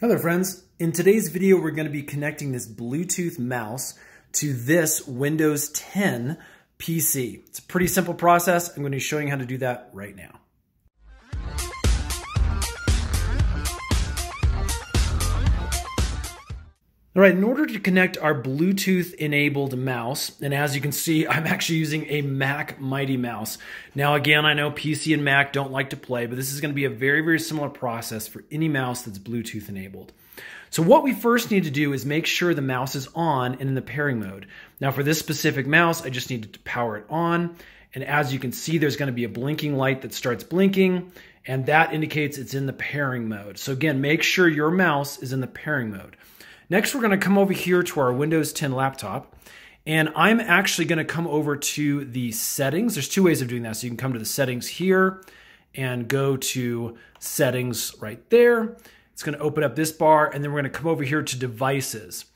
Hello friends. In today's video, we're going to be connecting this Bluetooth mouse to this Windows 10 PC. It's a pretty simple process. I'm going to be showing you how to do that right now. All right, in order to connect our Bluetooth enabled mouse, and as you can see, I'm actually using a Mac Mighty Mouse. Now, again, I know PC and Mac don't like to play, but this is gonna be a very, very similar process for any mouse that's Bluetooth enabled. So what we first need to do is make sure the mouse is on and in the pairing mode. Now for this specific mouse, I just need to power it on. And as you can see, there's gonna be a blinking light that starts blinking, and that indicates it's in the pairing mode. So again, make sure your mouse is in the pairing mode. Next, we're going to come over here to our Windows 10 laptop. And I'm actually going to come over to the settings. There's two ways of doing that. So you can come to the settings here and go to settings right there. It's going to open up this bar and then we're going to come over here to devices.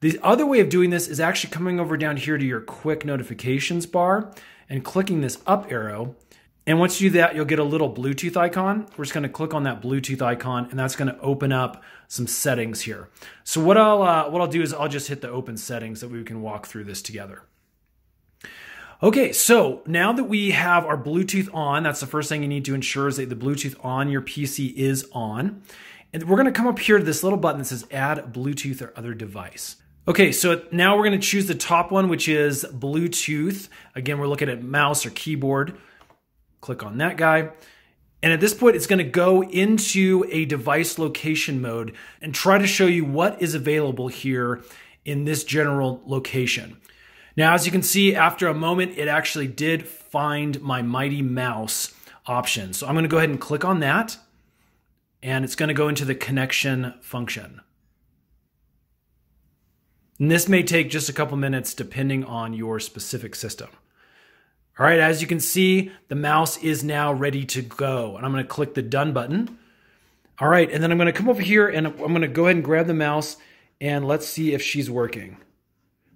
The other way of doing this is actually coming over down here to your quick notifications bar and clicking this up arrow and once you do that, you'll get a little Bluetooth icon. We're just going to click on that Bluetooth icon, and that's going to open up some settings here. So what I'll uh, what I'll do is I'll just hit the open settings that we can walk through this together. Okay, so now that we have our Bluetooth on, that's the first thing you need to ensure is that the Bluetooth on your PC is on. And we're gonna come up here to this little button that says add Bluetooth or other device. Okay, so now we're gonna choose the top one, which is Bluetooth. Again, we're looking at mouse or keyboard. Click on that guy. And at this point, it's going to go into a device location mode and try to show you what is available here in this general location. Now, as you can see, after a moment, it actually did find my Mighty Mouse option. So I'm going to go ahead and click on that, and it's going to go into the connection function. And this may take just a couple minutes depending on your specific system. All right, as you can see, the mouse is now ready to go. And I'm gonna click the done button. All right, and then I'm gonna come over here and I'm gonna go ahead and grab the mouse and let's see if she's working.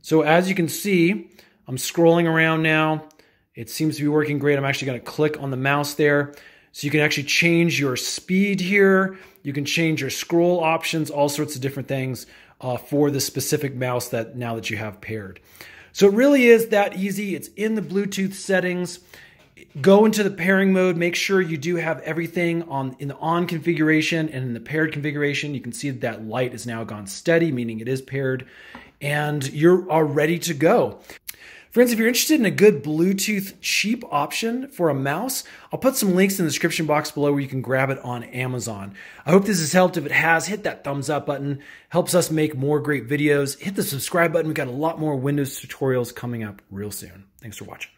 So as you can see, I'm scrolling around now. It seems to be working great. I'm actually gonna click on the mouse there. So you can actually change your speed here. You can change your scroll options, all sorts of different things uh, for the specific mouse that now that you have paired. So it really is that easy. It's in the Bluetooth settings. Go into the pairing mode. Make sure you do have everything on in the on configuration and in the paired configuration. You can see that, that light is now gone steady, meaning it is paired, and you are all ready to go. Friends, if you're interested in a good Bluetooth cheap option for a mouse, I'll put some links in the description box below where you can grab it on Amazon. I hope this has helped. If it has, hit that thumbs up button. Helps us make more great videos. Hit the subscribe button. We've got a lot more Windows tutorials coming up real soon. Thanks for watching.